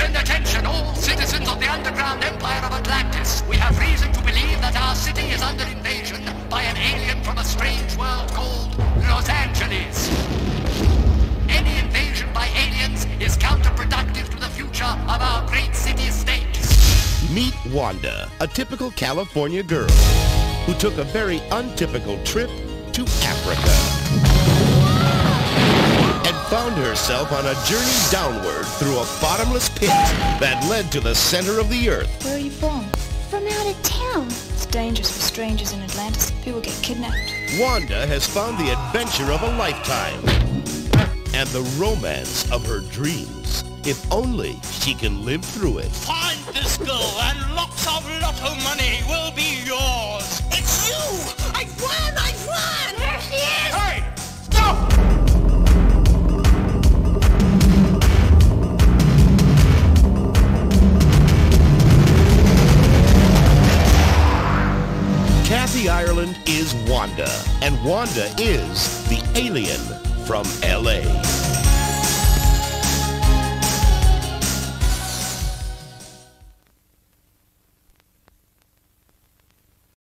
Attention, attention, all citizens of the underground empire of Atlantis. We have reason to believe that our city is under invasion by an alien from a strange world called Los Angeles. Any invasion by aliens is counterproductive to the future of our great city-state. Meet Wanda, a typical California girl who took a very untypical trip to Africa found herself on a journey downward through a bottomless pit that led to the center of the earth. Where are you from? From out of town. It's dangerous for strangers in Atlantis. People get kidnapped. Wanda has found the adventure of a lifetime and the romance of her dreams. If only she can live through it. Find Kathy Ireland is Wanda, and Wanda is the alien from L.A.